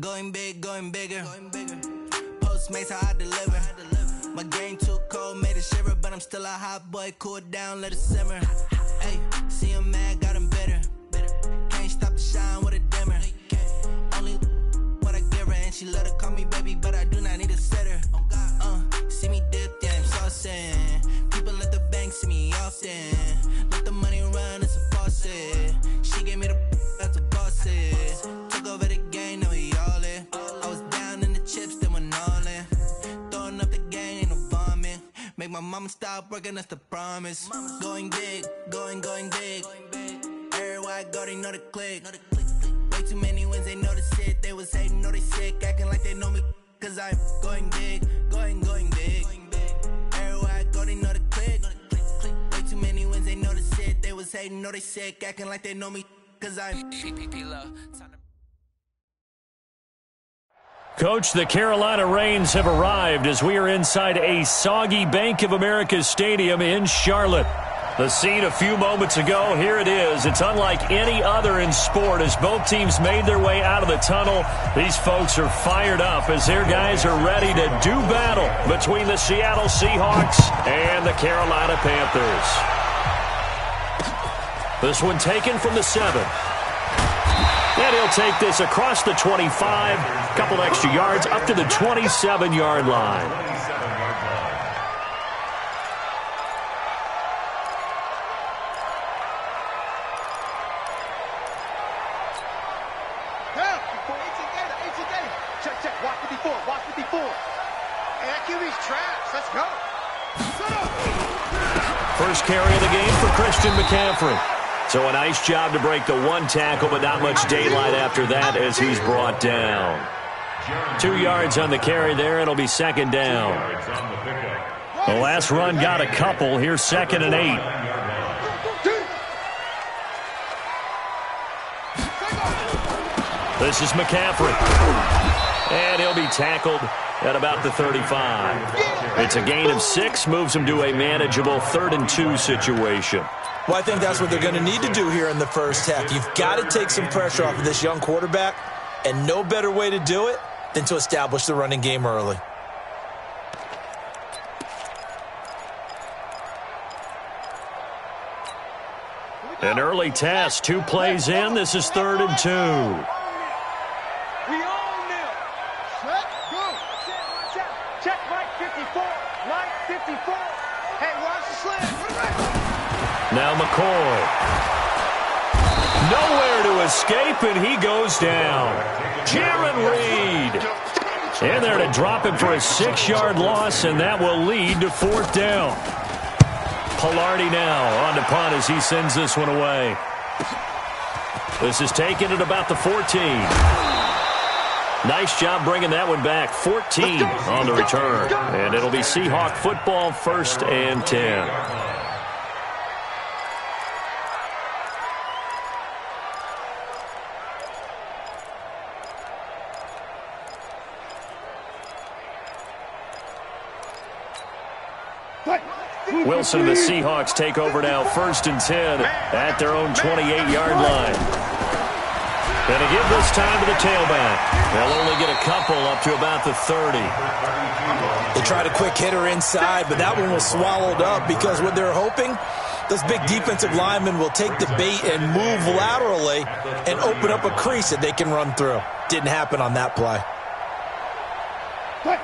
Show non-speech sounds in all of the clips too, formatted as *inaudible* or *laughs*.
Going big, going bigger. Postmates how I deliver. My game too cold, made it shiver, but I'm still a hot boy. Cool down, let it simmer. Hey, see him mad, got him bitter. Can't stop the shine with a dimmer. Only what I give her, and she let her call me baby, but I do not need a sitter. Uh, see me dip, yeah, I'm saucing. People let the bank see me often. Let the money run, it's a faucet. Mama stop working, that's the promise. Going big, going, going big. Everywhere I go, they know the click. Way too many wins, they know the shit. They was hating, know they sick, acting like they know me. Cause I'm going big, going, going big. Everywhere I go, they know the click. Way too many wins, they know the shit. They was hating, know they sick, acting like they know me. Cause I'm Coach, the Carolina Rains have arrived as we are inside a soggy Bank of America Stadium in Charlotte. The scene a few moments ago, here it is. It's unlike any other in sport as both teams made their way out of the tunnel. These folks are fired up as their guys are ready to do battle between the Seattle Seahawks and the Carolina Panthers. This one taken from the seven. And he'll take this across the 25, a couple extra yards up to the 27-yard line. First carry of the game for Christian McCaffrey. So a nice job to break the one tackle, but not much daylight after that as he's brought down. Two yards on the carry there. It'll be second down. The last run got a couple. Here's second and eight. This is McCaffrey. And he'll be tackled at about the 35. It's a gain of six, moves him to a manageable third and two situation. Well, I think that's what they're going to need to do here in the first half. You've got to take some pressure off of this young quarterback, and no better way to do it than to establish the running game early. An early test, two plays in. This is third and two. We own them. Check, go. Check, check, right 54. Right 54. Hey, watch the slant. Now McCoy. Nowhere to escape, and he goes down. Jarran Reed. And there to drop him for a six-yard loss, and that will lead to fourth down. Palardy now on to punt as he sends this one away. This is taken at about the 14. Nice job bringing that one back. 14 on the return. And it'll be Seahawk football first and 10. Wilson and the Seahawks take over now first and 10 at their own 28-yard line. And to give this time to the tailback. They'll only get a couple up to about the 30. They tried a quick hitter inside, but that one was swallowed up because what they're hoping, those big defensive linemen will take the bait and move laterally and open up a crease that they can run through. Didn't happen on that play.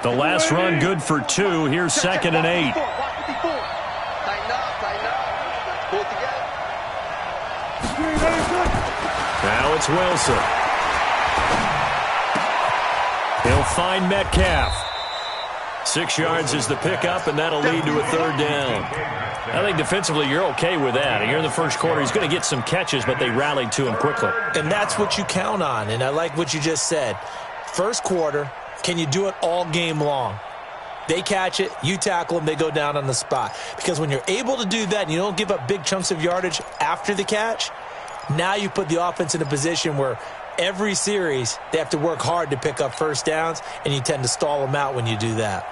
The last run good for two. Here's second and eight. Watch the before. Tighten up, tighten up. Pull it together. Now it's Wilson. He'll find Metcalf. Six yards is the pickup, and that'll lead to a third down. I think defensively you're okay with that. Here in the first quarter, he's going to get some catches, but they rallied to him quickly. And that's what you count on, and I like what you just said. First quarter, can you do it all game long? They catch it, you tackle them, they go down on the spot. Because when you're able to do that and you don't give up big chunks of yardage after the catch, now you put the offense in a position where every series they have to work hard to pick up first downs, and you tend to stall them out when you do that.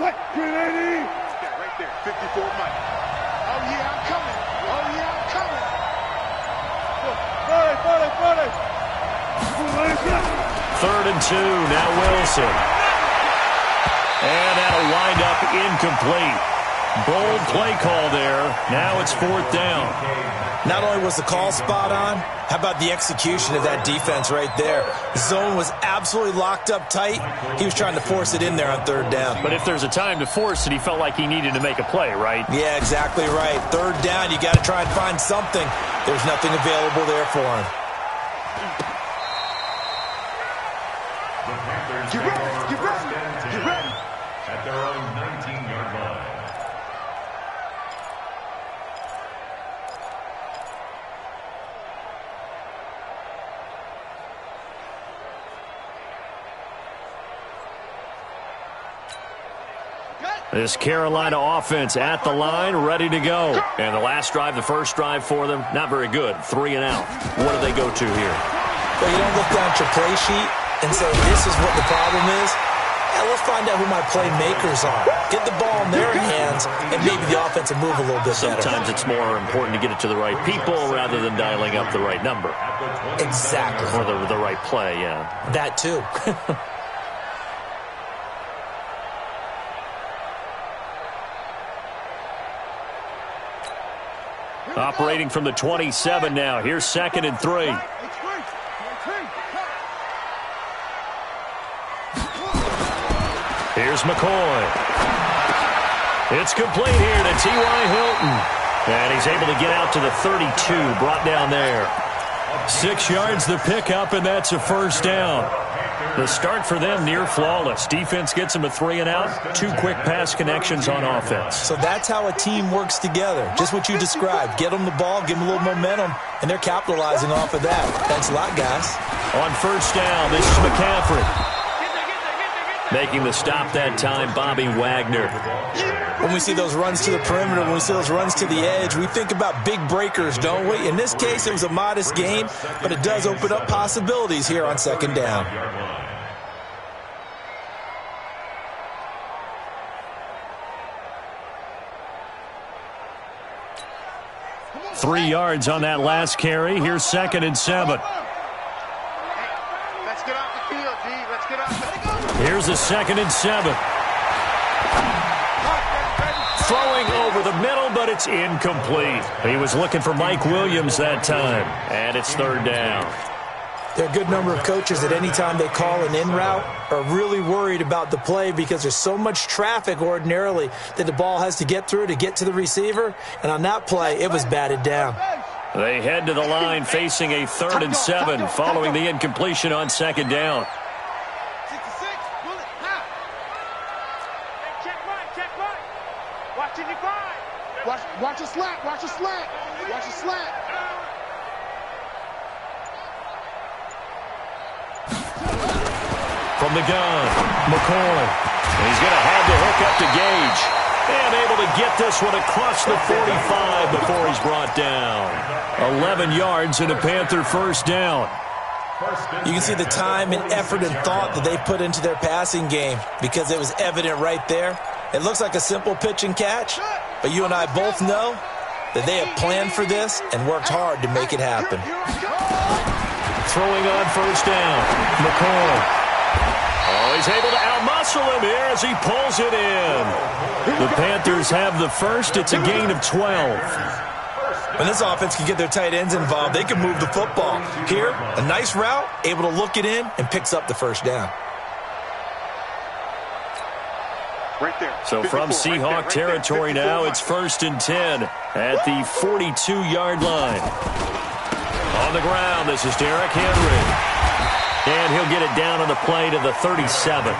Oh, oh, Third and two, now Wilson. And up incomplete. Bold play call there. Now it's fourth down. Not only was the call spot on, how about the execution of that defense right there? The zone was absolutely locked up tight. He was trying to force it in there on third down. But if there's a time to force it, he felt like he needed to make a play, right? Yeah, exactly right. Third down, you got to try and find something. There's nothing available there for him. Get ready, get ready, get ready. At their own 19-yard line. This Carolina offense at the line, ready to go. And the last drive, the first drive for them, not very good. Three and out. What do they go to here? Well, you don't look down at your play sheet and say, this is what the problem is. Yeah, let's find out who my playmakers are. Get the ball in their hands, and maybe the offense will move a little bit better. Sometimes it's more important to get it to the right people rather than dialing up the right number. Exactly. Or the, the right play, yeah. That too. *laughs* Operating from the 27 now. Here's second and three. Here's McCoy. It's complete here to T.Y. Hilton. And he's able to get out to the 32, brought down there. Six yards the pickup, and that's a first down. The start for them near flawless. Defense gets them a three and out. Two quick pass connections on offense. So that's how a team works together. Just what you described. Get them the ball, give them a little momentum, and they're capitalizing off of that. Thanks a lot, guys. On first down, this is McCaffrey. Making the stop that time, Bobby Wagner. When we see those runs to the perimeter, when we see those runs to the edge, we think about big breakers, don't we? In this case, it was a modest game, but it does open up possibilities here on second down. Three yards on that last carry. Here's second and seven. Let's get off the field, D. Let's get off. Here's a second and seven. Throwing over the middle, but it's incomplete. He was looking for Mike Williams that time. And it's third down. There are a good number of coaches that any time they call an in route are really worried about the play because there's so much traffic ordinarily that the ball has to get through to get to the receiver. And on that play, it was batted down. They head to the line facing a third and seven following the incompletion on second down. Check right, check. Watch your five. Watch, watch a slant, watch a slant, watch a slant. From the gun, McCoy. He's going to have to hook up to Gage. And able to get this one across the 45 before he's brought down. 11 yards and a Panther first down. You can see the time and effort and thought that they put into their passing game because it was evident right there. It looks like a simple pitch and catch, but you and I both know that they have planned for this and worked hard to make it happen. Throwing on first down, McCoy. He's able to outmuscle him here as he pulls it in. The Panthers have the first. It's a gain of 12. When this offense can get their tight ends involved, they can move the football. Here, a nice route, able to look it in, and picks up the first down. Right there. So from Seahawk territory now, it's first and 10 at the 42-yard line. On the ground, this is Derrick Henry. And he'll get it down on the play to the 37.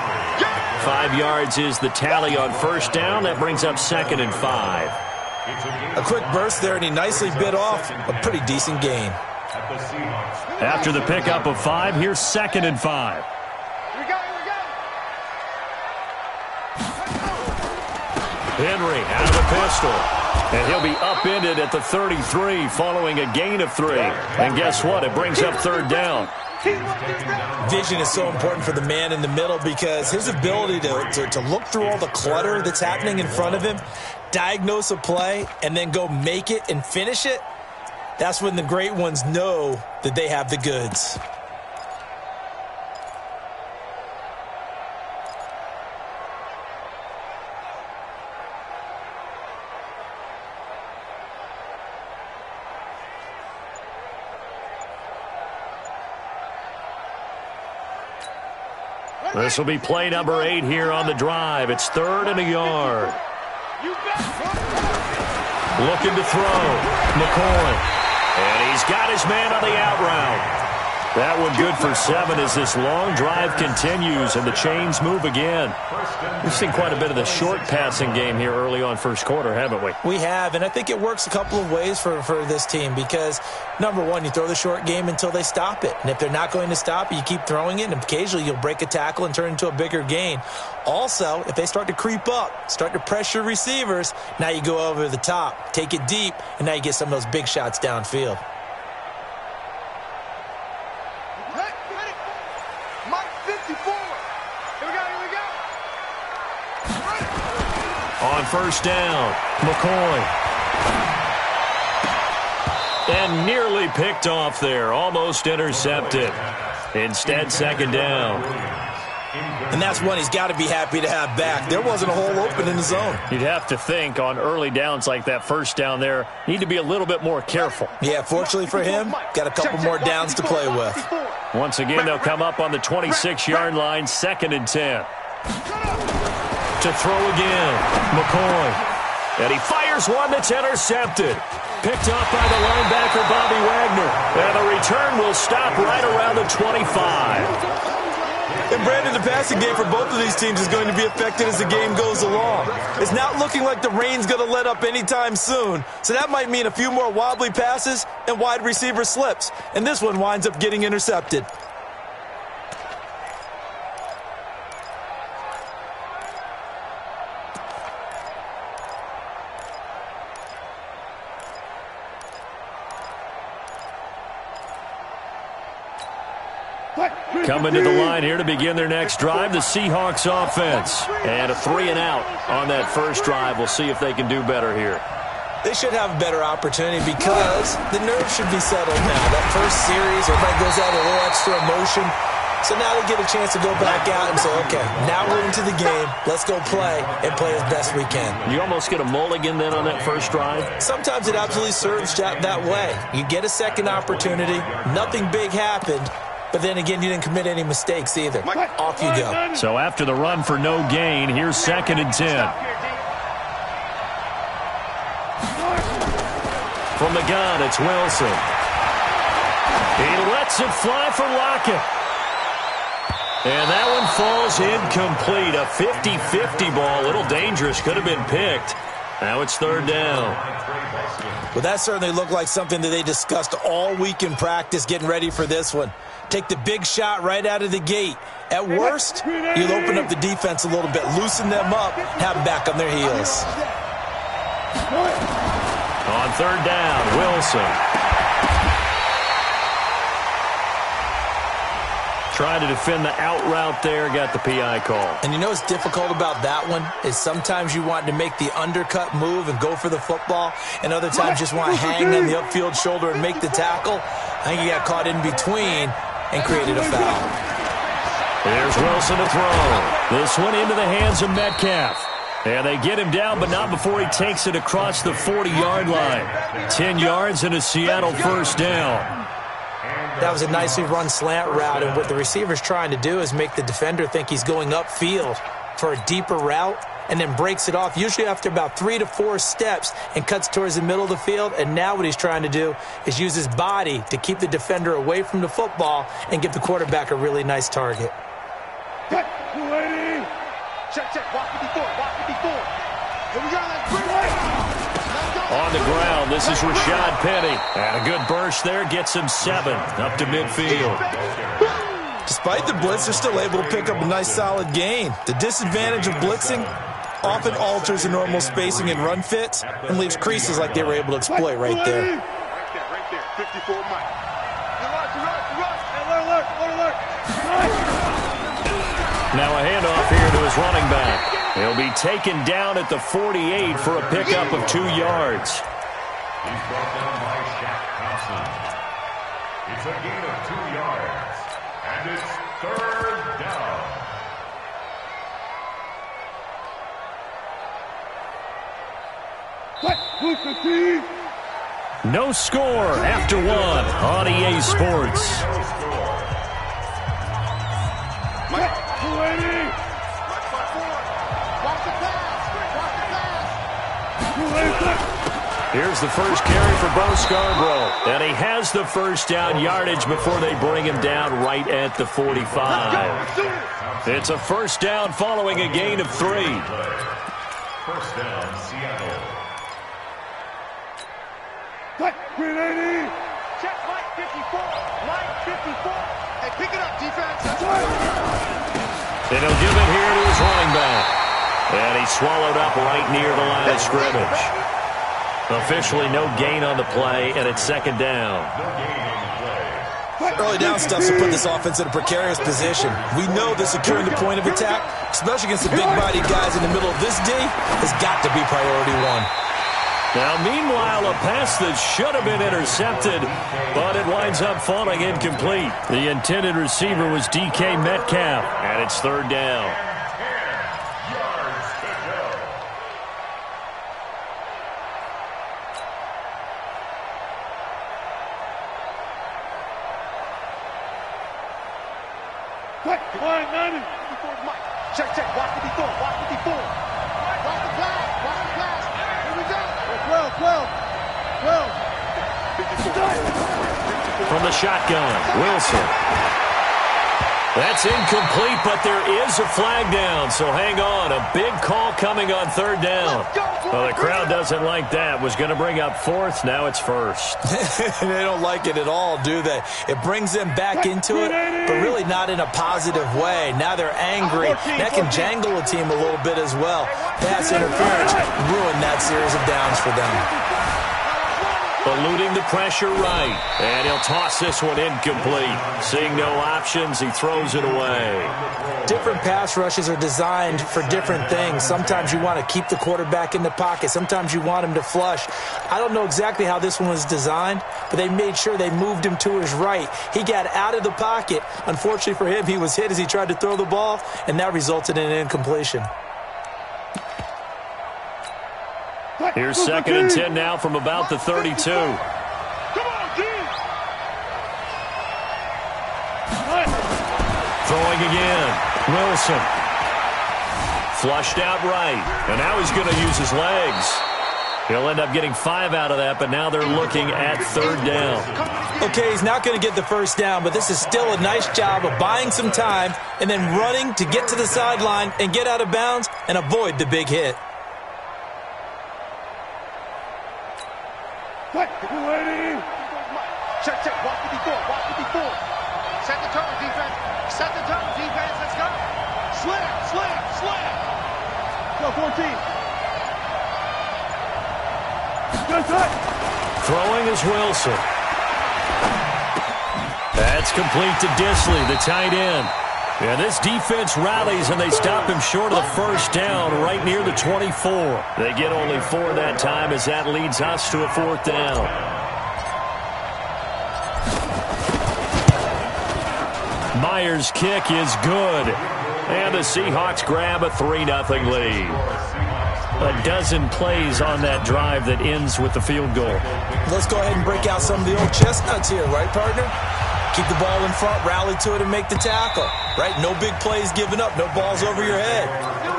Five yards is the tally on first down. That brings up second and five. A quick burst there, and he nicely bit off a pretty decent gain. After the pickup of five, here's second and five. We go, we go. Henry out of the pistol. And he'll be upended at the 33 following a gain of three. And guess what? It brings up third down. Vision is so important for the man in the middle because his ability to, to, to, look through all the clutter that's happening in front of him, diagnose a play, and then go make it and finish it, that's when the great ones know that they have the goods. This will be play number eight here on the drive. It's third and a yard. Looking to throw. McCoy. And he's got his man on the out route. That one good for seven as this long drive continues and the chains move again. We've seen quite a bit of the short passing game here early on first quarter, haven't we? We have, and I think it works a couple of ways for, for this team because, number one, you throw the short game until they stop it. And if they're not going to stop it, you keep throwing it, and occasionally you'll break a tackle and turn into a bigger gain. Also, if they start to creep up, start to pressure receivers, now you go over the top, take it deep, and now you get some of those big shots downfield. On first down, McCoy. And nearly picked off there, almost intercepted. Instead, second down. And that's one he's got to be happy to have back. There wasn't a hole open in the zone. You'd have to think on early downs like that first down there, need to be a little bit more careful. Yeah, fortunately for him, got a couple more downs to play with. Once again, they'll come up on the 26-yard line, second and 10. To throw again, McCoy. And he fires one that's intercepted. Picked up by the linebacker, Bobby Wagner. And the return will stop right around the 25. And Brandon, the passing game for both of these teams is going to be affected as the game goes along. It's not looking like the rain's going to let up anytime soon. So that might mean a few more wobbly passes and wide receiver slips. And this one winds up getting intercepted. Coming to the line here to begin their next drive, the Seahawks offense. And a three and out on that first drive. We'll see if they can do better here. They should have a better opportunity because the nerves should be settled now. That first series, everybody goes out a little extra emotion. So now they get a chance to go back out and say, okay, now we're into the game. Let's go play and play as best we can. You almost get a mulligan then on that first drive? Sometimes it absolutely serves that, that way. You get a second opportunity. Nothing big happened. But then again, you didn't commit any mistakes either. Off you go. So after the run for no gain, here's second and 10. From the gun, it's Wilson. He lets it fly for Lockett. And that one falls incomplete. A 50-50 ball. A little dangerous. Could have been picked. Now it's third down. Well, that certainly looked like something that they discussed all week in practice getting ready for this one. Take the big shot right out of the gate. At worst, you'll open up the defense a little bit, loosen them up, have them back on their heels. On third down, Wilson. Trying to defend the out route there, got the PI call. And you know what's difficult about that one is sometimes you want to make the undercut move and go for the football, and other times just want to hang on the upfield shoulder and make the tackle. I think he got caught in between and created a foul. There's Wilson to throw. This one into the hands of Metcalf. And they get him down, but not before he takes it across the 40-yard line. 10 yards and a Seattle first down. That was a nicely run slant route, and what the receiver's trying to do is make the defender think he's going upfield for a deeper route and then breaks it off, usually after about three to four steps, and cuts towards the middle of the field. And now what he's trying to do is use his body to keep the defender away from the football and give the quarterback a really nice target. Check, check, walk 54, walk 54. Here we go, let's bring. On the ground, this is Rashad Penny. And a good burst there gets him seven up to midfield. Despite the blitz, they're still able to pick up a nice solid gain. The disadvantage of blitzing often alters the normal spacing and run fits and leaves creases like they were able to exploit right there. Right there, right there, 54 Mike. Rush, rush, rush. Hey, alert, alert, alert. Now a handoff here to his running back. He'll be taken down at the 48 for a pickup of two yards. He's brought down by Shaq Thompson. It's a gain of two yards. And it's third No score after one on EA Sports. Here's the first carry for Bo Scarborough. And he has the first down yardage before they bring him down right at the 45. It's a first down following a gain of three. First down, Seattle. Green 80. Check Mike 54. Mike 54. Hey, pick it up, defense. And he'll give it here to his running back. And he's swallowed up right near the line of scrimmage. Officially no gain on the play, and it's second down. Early down stuff to put this offense in a precarious position. We know that securing the point of attack, especially against the big-bodied guys in the middle of this D, has got to be priority one. Now, meanwhile, a pass that should have been intercepted, but it winds up falling incomplete. The intended receiver was DK Metcalf, and it's third down. Line 90. Mike. Check, check. Watch 54. Watch 54. Watch the pass. Watch the pass. Here we go. 12, 12. 12. From the shotgun, Wilson. That's incomplete, but there is a flag down, so hang on. A big call coming on third down. Well, the crowd doesn't like that. Was going to bring up fourth. Now it's first. *laughs* they don't like it at all, do they? It brings them back into it, but really not in a positive way. Now they're angry. That can jangle a team a little bit as well. Pass interference ruined that series of downs for them. Eluding the pressure right. And he'll toss this one incomplete. Seeing no options, he throws it away. Different pass rushes are designed for different things. Sometimes you want to keep the quarterback in the pocket. Sometimes you want him to flush. I don't know exactly how this one was designed, but they made sure they moved him to his right. He got out of the pocket. Unfortunately for him, he was hit as he tried to throw the ball, and that resulted in an incompletion. Here's second and 10 now from about the 32. Come on, Throwing again. Wilson. Flushed out right. And now he's going to use his legs. He'll end up getting five out of that, but now they're looking at third down. Okay, he's not going to get the first down, but this is still a nice job of buying some time and then running to get to the sideline and get out of bounds and avoid the big hit. Check, check. Walk 54. Walk 54. Set the tone, defense. Set the tone, defense. Let's go. Slam, slam, slam. Go, 14. Throwing is Wilson. That's complete to Dissly, the tight end. And this defense rallies, and they stop him short of the first down right near the 24. They get only four that time as that leads us to a fourth down. Myers' kick is good. And the Seahawks grab a 3-0 lead. A dozen plays on that drive that ends with the field goal. Let's go ahead and break out some of the old chestnuts here, right, partner? Keep the ball in front, rally to it, and make the tackle. Right? No big plays given up. No balls over your head.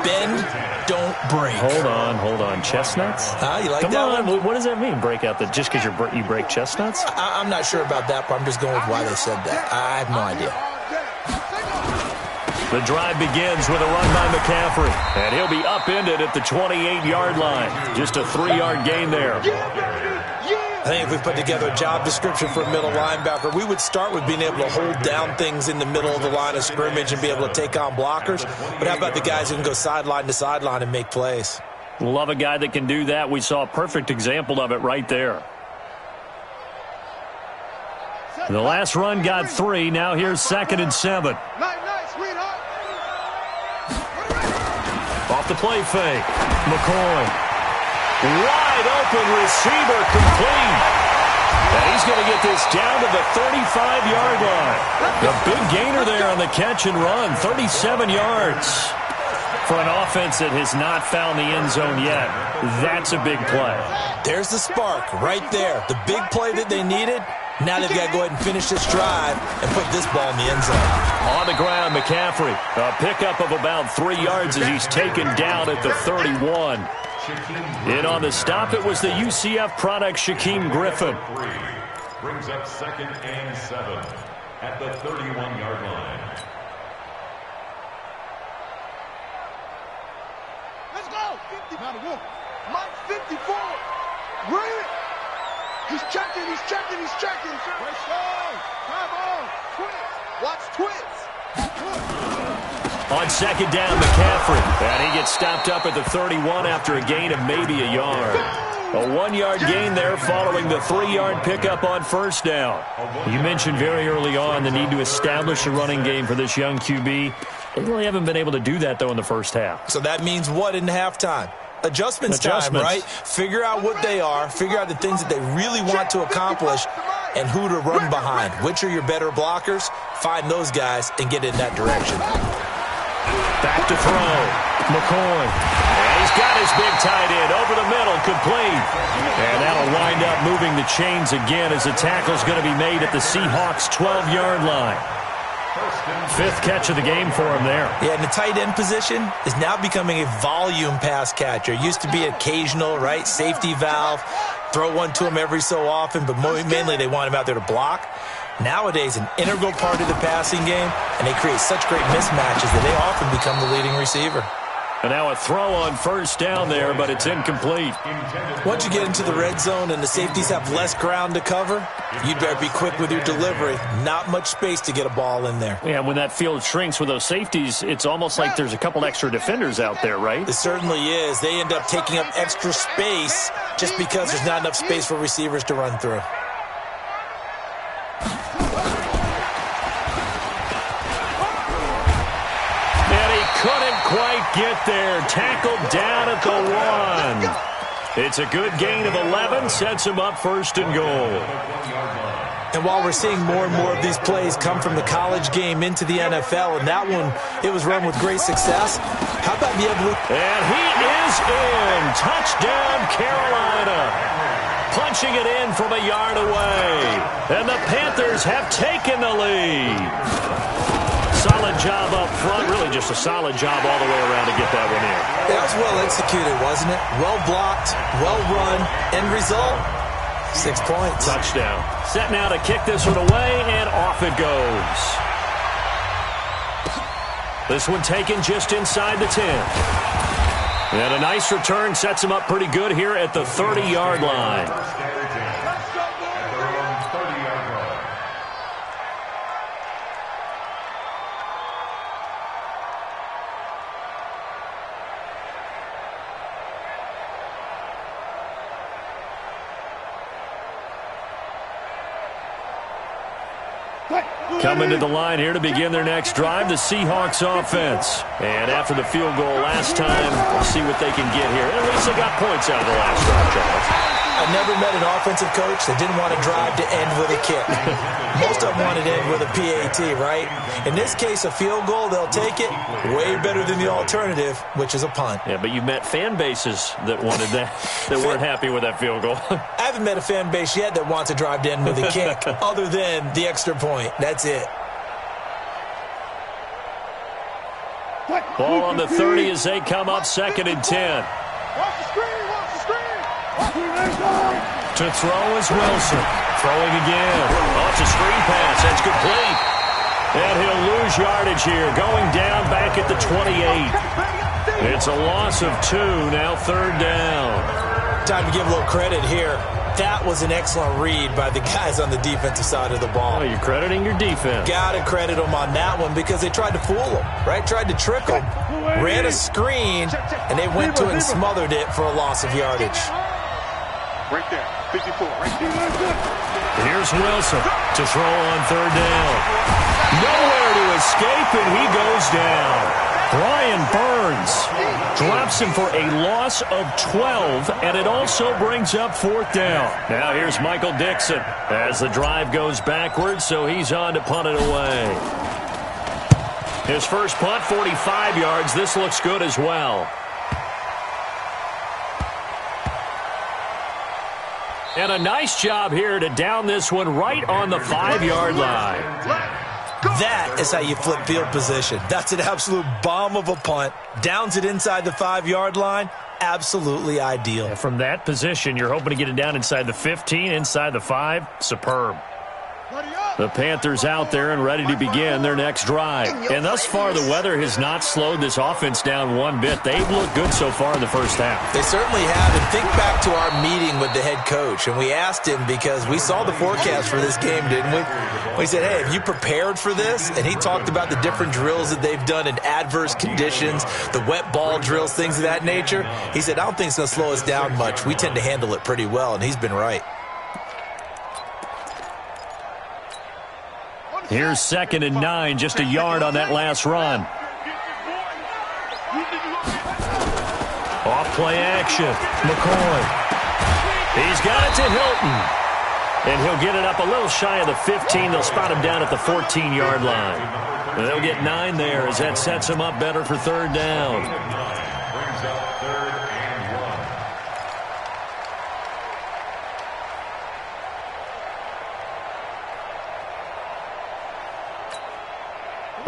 Bend, don't break. Hold on, hold on. Chestnuts? Ah, you like Come that on. one? What does that mean, break out the just because you break chestnuts? I, I'm not sure about that, but I'm just going with why they said that. I have no idea. The drive begins with a run by McCaffrey, and he'll be upended at the 28-yard line. Just a three-yard gain there. I think if we put together a job description for a middle linebacker, we would start with being able to hold down things in the middle of the line of scrimmage and be able to take on blockers. But how about the guys who can go sideline to sideline and make plays? Love a guy that can do that. We saw a perfect example of it right there. The last run got three. Now here's second and seven. Off the play fake. McCoy Wide open receiver complete. And he's going to get this down to the 35-yard line. A big gainer there on the catch and run, 37 yards. For an offense that has not found the end zone yet, that's a big play. There's the spark right there. The big play that they needed, Now they've got to go ahead and finish this drive and put this ball in the end zone. On the ground, McCaffrey. A pickup of about three yards as he's taken down at the 31. And on the stop, it was the UCF product, Shaquem Griffin. Brings up second and seven at the 31-yard line. Let's go. 50. Mike 54. Read it. He's checking, he's checking, he's checking. Let's go. Come on. Twins. Watch twins. On second down, McCaffrey. And he gets stopped up at the 31 after a gain of maybe a yard. A one-yard gain there following the three-yard pickup on first down. You mentioned very early on the need to establish a running game for this young QB. They really haven't been able to do that, though, in the first half. So that means what in halftime? Adjustments, Adjustments. time, right? Figure out what they are, figure out the things that they really want to accomplish, and who to run behind. Which are your better blockers? Find those guys and get in that direction. To throw. McCoy. And he's got his big tight end over the middle, complete. And that'll wind up moving the chains again as the tackle's going to be made at the Seahawks' 12-yard line. Fifth catch of the game for him there. Yeah, and the tight end position is now becoming a volume pass catcher. Used to be occasional, right? Safety valve. Throw one to him every so often, but mainly they want him out there to block. Nowadays, an integral part of the passing game, and they create such great mismatches that they often become the leading receiver. And now a throw on first down there, but it's incomplete. Once you get into the red zone and the safeties have less ground to cover, you'd better be quick with your delivery. Not much space to get a ball in there. Yeah, when that field shrinks with those safeties, it's almost like there's a couple extra defenders out there, right? It certainly is. They end up taking up extra space just because there's not enough space for receivers to run through. And he couldn't quite get there. Tackled down at the one. It's a good gain of 11, sets him up first and goal. And while we're seeing more and more of these plays come from the college game into the NFL, and that one, it was run with great success, how about the evolution? And he is in. Touchdown, Carolina. Punching it in from a yard away. And the Panthers have taken the lead. Solid job up front. Really just a solid job all the way around to get that one in. That was well executed, wasn't it? Well blocked, well run, end result, six points. Touchdown. Set now to kick this one away, and off it goes. This one taken just inside the 10. And a nice return sets him up pretty good here at the 30-yard line. Standard Jam at their own 30-yard line. Coming to the line here to begin their next drive, the Seahawks offense. And after the field goal last time, we'll see what they can get here. At least they got points out of the last drive, Charles. I never met an offensive coach that didn't want to drive to end with a kick. Most of them wanted to end with a PAT, right? In this case, a field goal, they'll take it. Way better than the alternative, which is a punt. Yeah, but you met fan bases that wanted that, that weren't happy with that field goal. *laughs* I haven't met a fan base yet that wants to drive to end with a kick, *laughs* other than the extra point. That's it. Ball on the 30 as they come up second and 10. Watch the screen, watch the screen. To throw is Wilson. Throwing again. Oh, it's a screen pass. That's complete. And he'll lose yardage here. Going down back at the 28. It's a loss of two. Now third down. Time to give a little credit here. That was an excellent read by the guys on the defensive side of the ball. Oh, you're crediting your defense. Gotta credit them on that one because they tried to fool them, right? Tried to trick them, ran a screen, and they went to it and smothered it for a loss of yardage. Right there, 54, right there. Here's Wilson to throw on third down. Nowhere to escape, and he goes down. Brian Burns drops him for a loss of 12, and it also brings up fourth down. Now here's Michael Dickson as the drive goes backwards, so he's on to punt it away. His first punt, 45 yards. This looks good as well. And a nice job here to down this one right on the five-yard line. That is how you flip field position. That's an absolute bomb of a punt. Downs it inside the five-yard line. Absolutely ideal. And from that position, you're hoping to get it down inside the 15, inside the 5. Superb. The Panthers out there and ready to begin their next drive. And thus far, the weather has not slowed this offense down one bit. They've looked good so far in the first half. They certainly have. And think back to our meeting with the head coach. And we asked him because we saw the forecast for this game, didn't we? We said, hey, have you prepared for this? And he talked about the different drills that they've done in adverse conditions, the wet ball drills, things of that nature. He said, I don't think it's going to slow us down much. We tend to handle it pretty well. And he's been right. Here's second and nine, just a yard on that last run. Off play action. McCoy. He's got it to Hilton. And he'll get it up a little shy of the 15. They'll spot him down at the 14-yard line. They'll get nine there as that sets him up better for third down. Brings up third and one.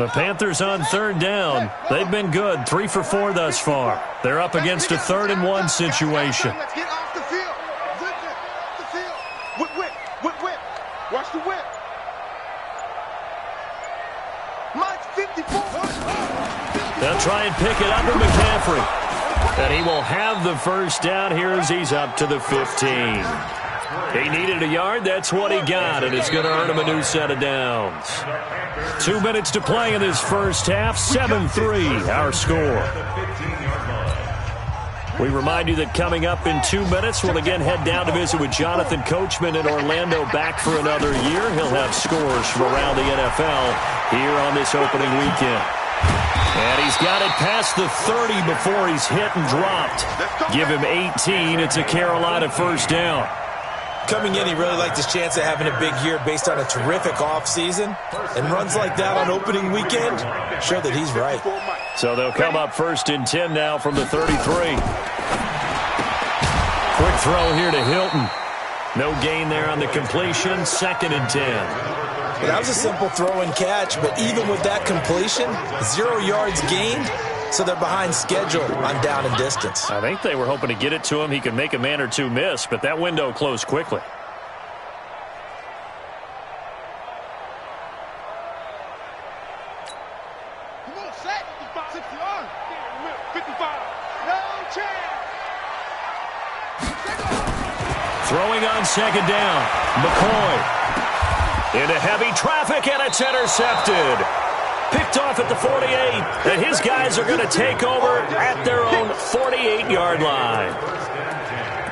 The Panthers on third down. They've been good. Three for four thus far. They're up against a third and one situation. Let's get off the field. Zip the field. Whip, whip, whip, whip. Watch the whip. Mine's 54. They'll try and pick it up with McCaffrey. And he will have the first down here as he's up to the 15. He needed a yard. That's what he got, and it's going to earn him a new set of downs. Two minutes to play in this first half. 7-3, our score. We remind you that coming up in two minutes, we'll again head down to visit with Jonathan Coachman in Orlando back for another year. He'll have scores from around the NFL here on this opening weekend. And he's got it past the 30 before he's hit and dropped. Give him 18. It's a Carolina first down. Coming in, he really liked his chance of having a big year based on a terrific offseason. And runs like that on opening weekend show that he's right. So they'll come up first and 10 now from the 33. Quick throw here to Hilton. No gain there on the completion. Second and 10. That was a simple throw and catch, but even with that completion, zero yards gained, so they're behind schedule on down and distance. I think they were hoping to get it to him. He could make a man or two miss, but that window closed quickly. Come on, set. 60 yards. 55. No chance. Throwing on second down. McCoy. Into heavy traffic, and it's intercepted. Picked off at the 48, and his guys are going to take over at their own 48-yard line.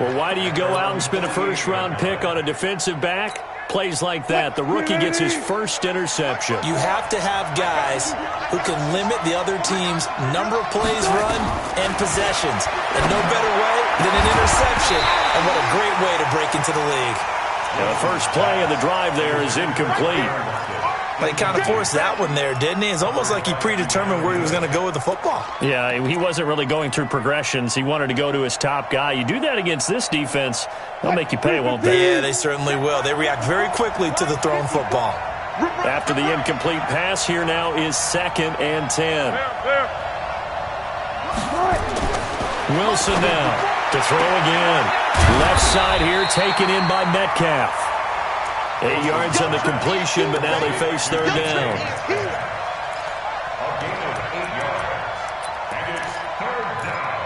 Well, why do you go out and spend a first-round pick on a defensive back? Plays like that. The rookie gets his first interception. You have to have guys who can limit the other team's number of plays run and possessions. And no better way than an interception. And what a great way to break into the league. And the first play of the drive there is incomplete. They kind of forced that one there, didn't he? It's almost like he predetermined where he was going to go with the football. Yeah, he wasn't really going through progressions. He wanted to go to his top guy. You do that against this defense, they'll make you pay, won't they? Yeah, they certainly will. They react very quickly to the thrown football. After the incomplete pass, here now is second and 10. Wilson now to throw again. Left side here taken in by Metcalf. Eight yards on the completion, but now they face third down. A gain of eight yards. And it's third down.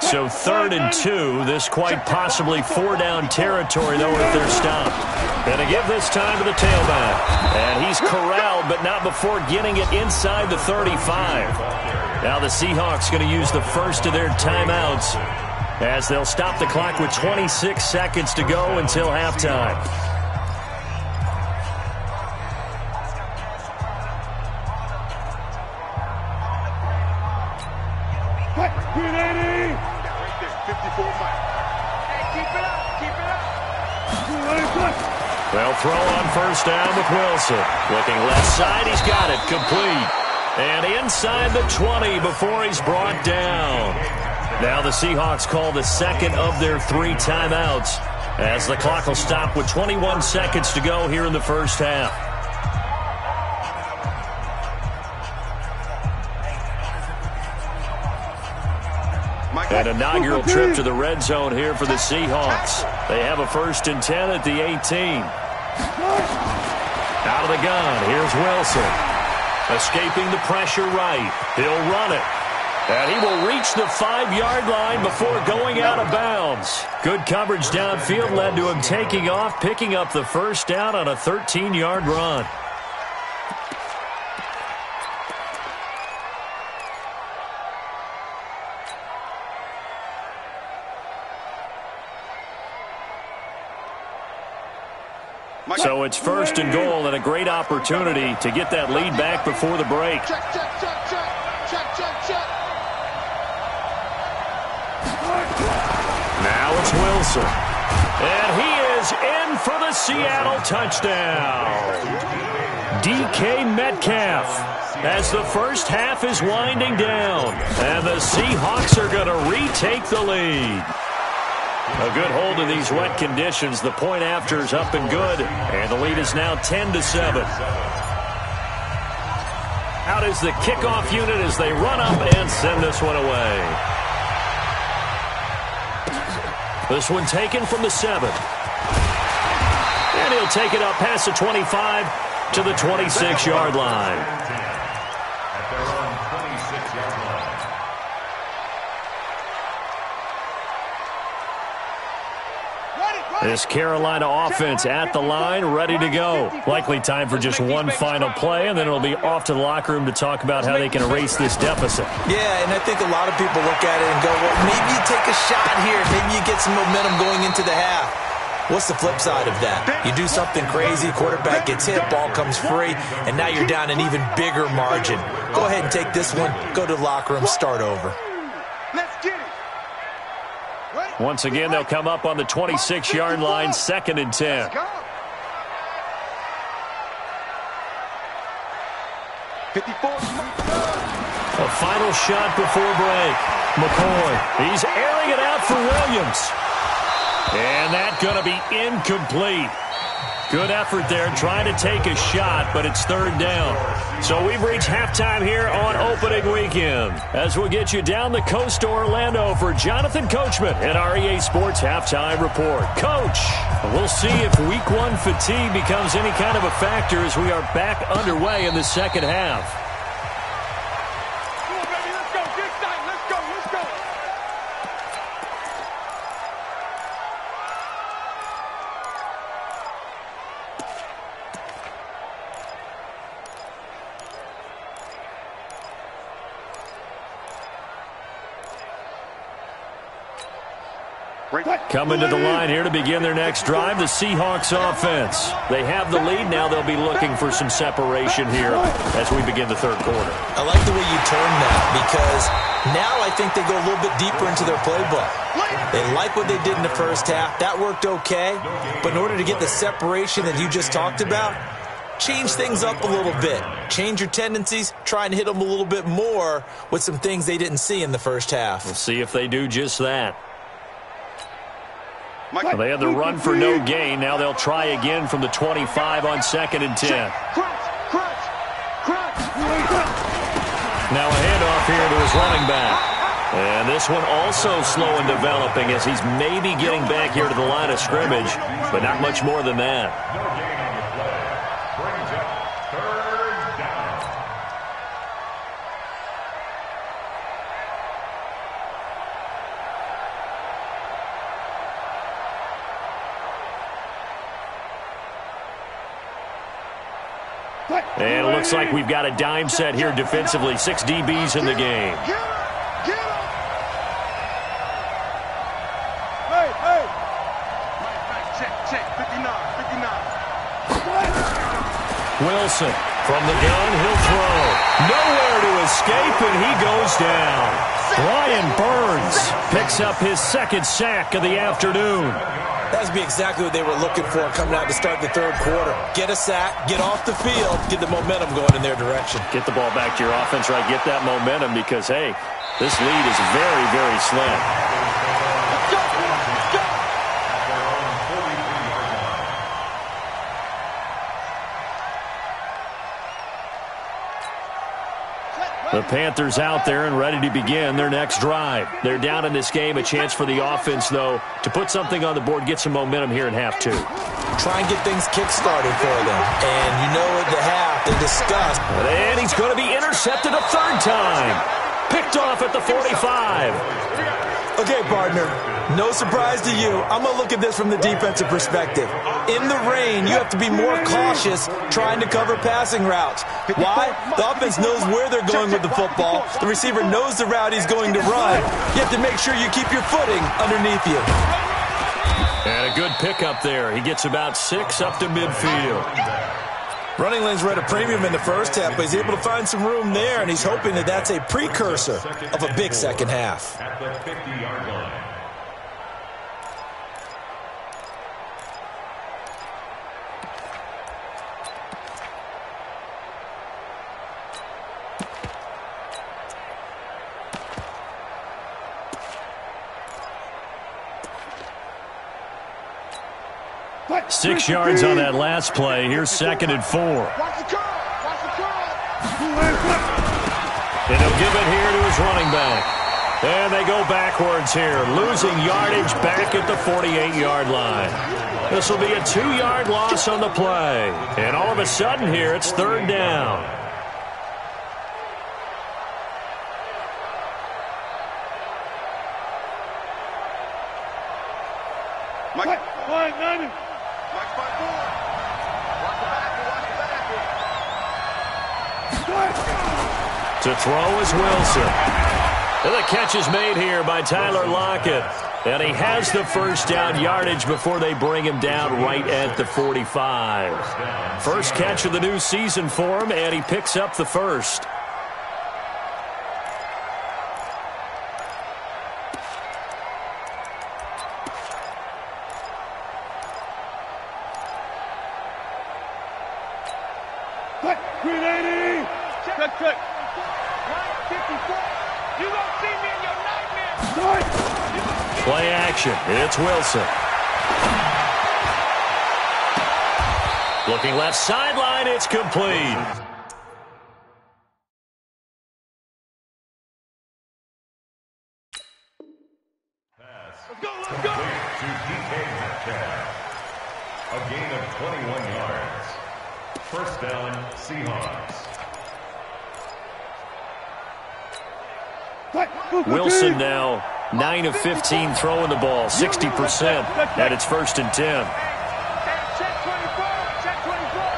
So third and two, this quite possibly four-down territory, though, if they're stopped. And to give this time to the tailback. And he's corralled, but not before getting it inside the 35. Now the Seahawks going to use the first of their timeouts as they'll stop the clock with 26 seconds to go until halftime. Quick. 380. Right there. 54 Mike. Hey, keep it up. Keep it up. They'll throw on first down with Wilson. Looking left side, he's got it, complete. And inside the 20 before he's brought down. Now the Seahawks call the second of their three timeouts as the clock will stop with 21 seconds to go here in the first half. An inaugural trip to the red zone here for the Seahawks. They have a first and 10 at the 18. Out of the gun, here's Wilson. Escaping the pressure right. He'll run it. And he will reach the five-yard line before going out of bounds. Good coverage downfield led to him taking off, picking up the first down on a 13-yard run. It's first and goal and a great opportunity to get that lead back before the break. Check, check, check, check. Check, check, check. Now it's Wilson. And he is in for the Seattle touchdown. DK Metcalf as the first half is winding down. And the Seahawks are going to retake the lead. A good hold in these wet conditions. The point after is up and good. And the lead is now 10 to 7. Out is the kickoff unit as they run up and send this one away. This one taken from the 7. And he'll take it up past the 25 to the 26-yard line. At their own 26-yard line. This Carolina offense at the line, ready to go. Likely time for just one final play, and then it'll be off to the locker room to talk about how they can erase this deficit. Yeah, and I think a lot of people look at it and go, well, maybe you take a shot here. Maybe you get some momentum going into the half. What's the flip side of that? You do something crazy, quarterback gets hit, ball comes free, and now you're down an even bigger margin. Go ahead and take this one, go to the locker room, start over. Let's get it. Ready? Once again, they'll come up on the 26-yard line, second and 10. Go. 54. A final shot before break. McCoy, he's airing it out for Williams. And that going to be incomplete. Good effort there trying to take a shot, but it's third down. So we've reached halftime here on opening weekend. As we'll get you down the coast to Orlando for Jonathan Coachman at REA Sports Halftime Report. Coach, we'll see if week one fatigue becomes any kind of a factor as we are back underway in the second half. Come on, baby. Let's go. Get excited. Let's go. Let's go. Coming to the line here to begin their next drive, the Seahawks offense. They have the lead. Now they'll be looking for some separation here as we begin the third quarter. I like the way you turn that because now I think they go a little bit deeper into their playbook. They like what they did in the first half. That worked okay. But in order to get the separation that you just talked about, change things up a little bit. Change your tendencies. Try and hit them a little bit more with some things they didn't see in the first half. We'll see if they do just that. They had the run for no gain. Now they'll try again from the 25 on second and 10. Crunch, crunch, crunch. Now a handoff here to his running back. And this one also slow in developing as he's maybe getting back here to the line of scrimmage, but not much more than that. No gain on the play. Brings up third down. And it looks like we've got a dime set here defensively. Six DBs in the game. Get him. Get him. Hey, hey. Right, right. Check, check. 59, 59. Wilson From the gun, he'll throw. Nowhere to escape, and he goes down. Brian Burns picks up his second sack of the afternoon. That would be exactly what they were looking for coming out to start the third quarter. Get a sack, get off the field, get the momentum going in their direction. Get the ball back to your offense, right? Get that momentum because, hey, this lead is very, very slim. The Panthers out there and ready to begin their next drive. They're down in this game. A chance for the offense, though, to put something on the board, get some momentum here in half two. Try and get things kick-started for them. And you know at the half, they discussed. And he's going to be intercepted a third time. Picked off at the 45. Okay, partner. No surprise to you. I'm going to look at this from the defensive perspective. In the rain, you have to be more cautious trying to cover passing routes. Why? The offense knows where they're going with the football. The receiver knows the route he's going to run. You have to make sure you keep your footing underneath you. And a good pickup there. He gets about six up to midfield. Running lanes were at a premium in the first half, but he's able to find some room there, and he's hoping that that's a precursor of a big second half. Six yards on that last play. Here's second and four. And he'll give it here to his running back. And they go backwards here, losing yardage back at the 48-yard line. This will be a two-yard loss on the play. And all of a sudden here, it's third down. Mike. Mike, Nine. Mike, five, four. Watch the back. Watch the back. To throw is Wilson. And the catch is made here by Tyler Lockett. And he has the first down yardage before they bring him down right at the 45. First catch of the new season for him, and he picks up the first. Cut. Green 80. Cut, cut. Line 54. You gonna see me in your nightmares. Play action. It's Wilson. Looking left sideline. It's complete. Let's go, let's go. To DK Metcalf. A gain of 21 yards. First down, Seahawks. Wilson now 9 of 15 throwing the ball, 60%. at it's first and 10. Check 24. Check 24.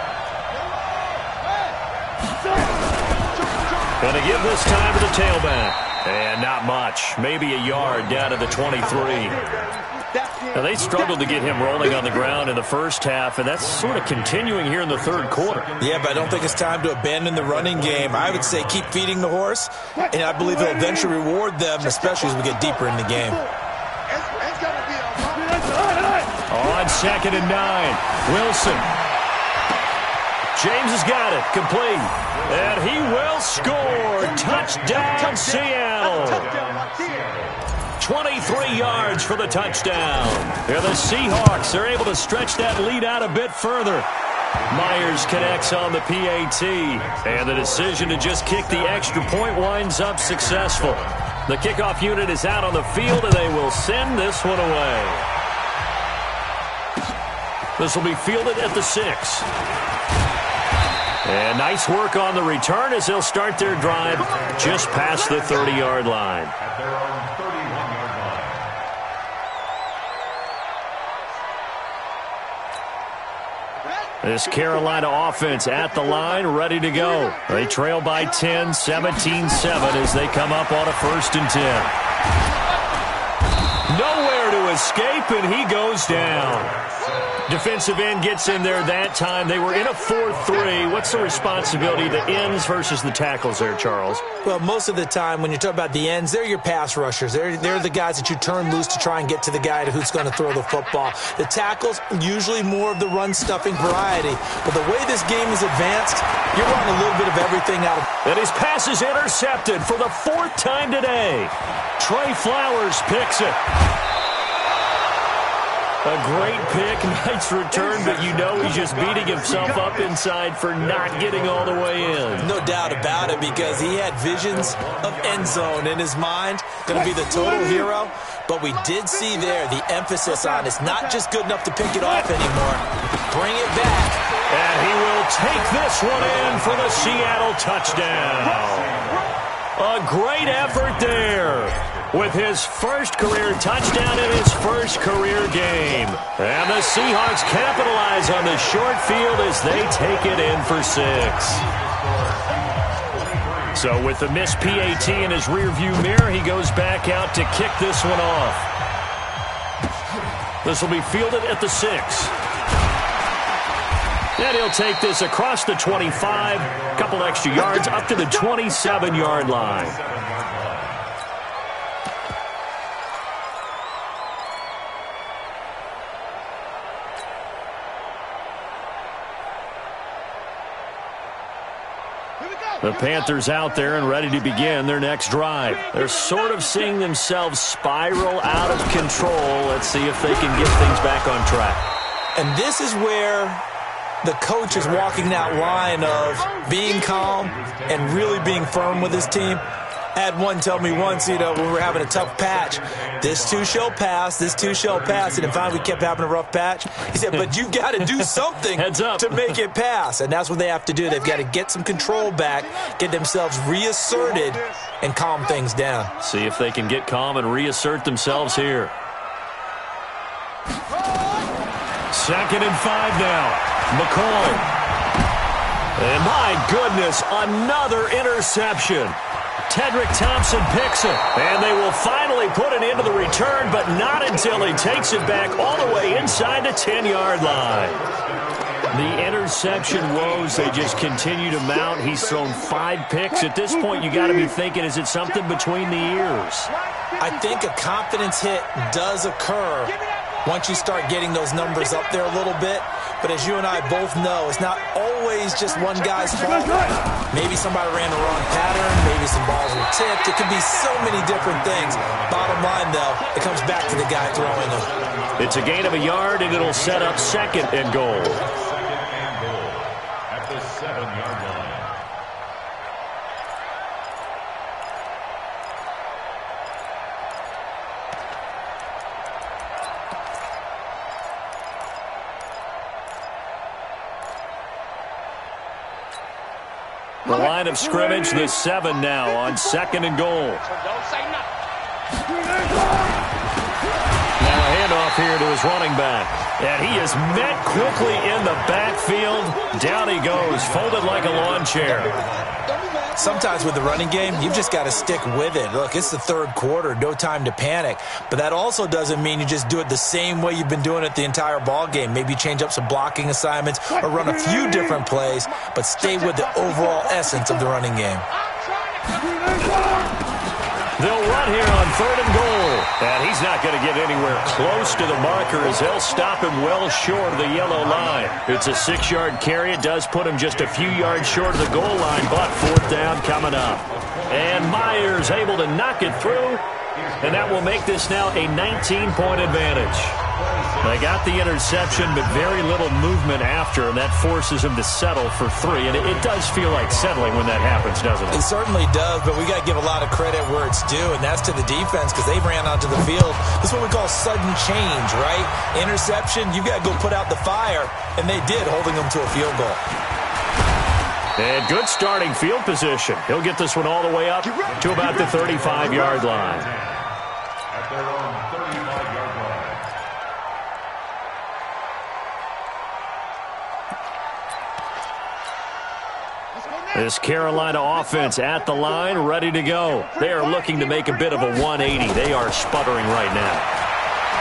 Going to give this time to the tailback. And not much. Maybe a yard down to the 23. Now, they struggled to get him rolling on the ground in the first half, and that's sort of continuing here in the third quarter. Yeah, but I don't think it's time to abandon the running game. I would say keep feeding the horse, and I believe it'll eventually reward them, especially as we get deeper in the game. It's, it's gonna be a On second and nine, Wilson. James has got it, complete. And he will score. Touchdown, Seattle. 23 yards for the touchdown. Here the Seahawks are able to stretch that lead out a bit further. Myers connects on the PAT. And the decision to just kick the extra point winds up successful. The kickoff unit is out on the field, and they will send this one away. This will be fielded at the six. And nice work on the return as they'll start their drive just past the 30-yard line. This Carolina offense at the line, ready to go. They trail by 10, 17-7 as they come up on a first and 10. Nowhere escape, and he goes down. Defensive end gets in there that time. They were in a 4-3. What's the responsibility, the ends versus the tackles there, Charles? Well, most of the time when you talk about the ends, they're your pass rushers. They're, they're the guys that you turn loose to try and get to the guy who's going to throw the football. The tackles, usually more of the run-stuffing variety. But the way this game is advanced, you're running a little bit of everything out of... And his pass is intercepted for the fourth time today. Trey Flowers picks it. A great pick, *laughs* nice return, but you know he's just beating himself up inside for not getting all the way in. No doubt about it because he had visions of end zone in his mind, going to be the total hero. But we did see there the emphasis on it's not just good enough to pick it off anymore. Bring it back. And he will take this one in for the Seattle touchdown. A great effort there with his first career touchdown in his first career game. And the Seahawks capitalize on the short field as they take it in for six. So with the missed PAT in his rearview mirror, he goes back out to kick this one off. This will be fielded at the six. And he'll take this across the 25, couple extra yards up to the 27-yard line. The Panthers out there and ready to begin their next drive. They're sort of seeing themselves spiral out of control. Let's see if they can get things back on track. And this is where the coach is walking that line of being calm and really being firm with his team. Had one tell me once, you know, when we were having a tough patch, this too shall pass, this too shall pass. And finally we kept having a rough patch. He said, but you've got to do *laughs* something to make it pass. And that's what they have to do. They've got to get some control back, get themselves reasserted, and calm things down. See if they can get calm and reassert themselves here. Second and five now. McCoy. And my goodness, another interception. Tedric Thompson picks it. And they will finally put an end to the return, but not until he takes it back all the way inside the 10-yard line. The interception woes, they just continue to mount. He's thrown five picks. At this point, you got to be thinking, is it something between the ears? I think a confidence hit does occur once you start getting those numbers up there a little bit. But as you and I both know, it's not always just one guy's fault. Maybe somebody ran the wrong pattern. Maybe some balls were tipped. It could be so many different things. Bottom line, though, it comes back to the guy throwing them. It's a gain of a yard, and it'll set up second and goal. At the seven-yard line. The line of scrimmage, the seven now on second and goal. Now a handoff here to his running back. And he is met quickly in the backfield. Down he goes, folded like a lawn chair. Sometimes with the running game, you've just got to stick with it. Look, it's the third quarter, no time to panic. But that also doesn't mean you just do it the same way you've been doing it the entire ball game. Maybe change up some blocking assignments or run a few different plays, but stay with the overall essence of the running game. They'll run here on third and goal. And he's not going to get anywhere close to the marker as they'll stop him well short of the yellow line. It's a six-yard carry. It does put him just a few yards short of the goal line, but fourth down coming up. And Myers able to knock it through, and that will make this now a 19-point advantage. They got the interception, but very little movement after, and that forces him to settle for three. And it, does feel like settling when that happens, doesn't it? It certainly does, but we got to give a lot of credit where it's due, and that's to the defense because they ran onto the field. This is what we call sudden change, right? Interception, you got to go put out the fire, and they did, holding them to a field goal. And good starting field position. He'll get this one all the way up to about the 35-yard line. At 35-yard line. This Carolina offense at the line, ready to go. They are looking to make a bit of a 180. They are sputtering right now.